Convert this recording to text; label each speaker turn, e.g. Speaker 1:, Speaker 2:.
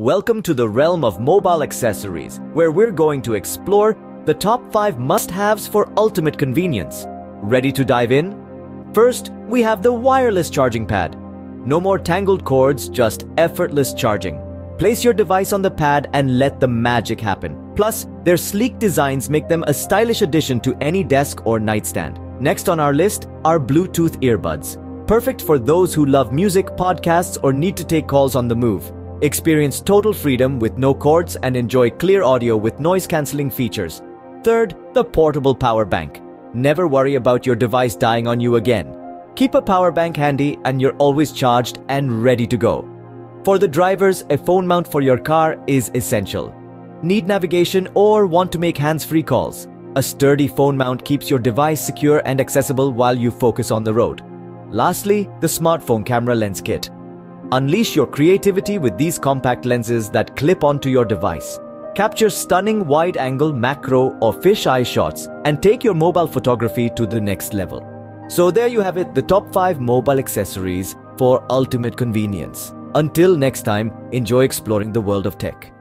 Speaker 1: Welcome to the realm of mobile accessories, where we're going to explore the top 5 must-haves for ultimate convenience. Ready to dive in? First, we have the wireless charging pad. No more tangled cords, just effortless charging. Place your device on the pad and let the magic happen. Plus, their sleek designs make them a stylish addition to any desk or nightstand. Next on our list are Bluetooth earbuds. Perfect for those who love music, podcasts, or need to take calls on the move. Experience total freedom with no cords and enjoy clear audio with noise-cancelling features. Third, the portable power bank. Never worry about your device dying on you again. Keep a power bank handy and you're always charged and ready to go. For the drivers, a phone mount for your car is essential. Need navigation or want to make hands-free calls? A sturdy phone mount keeps your device secure and accessible while you focus on the road. Lastly, the smartphone camera lens kit. Unleash your creativity with these compact lenses that clip onto your device. Capture stunning wide-angle macro or fisheye shots and take your mobile photography to the next level. So there you have it, the top 5 mobile accessories for ultimate convenience. Until next time, enjoy exploring the world of tech.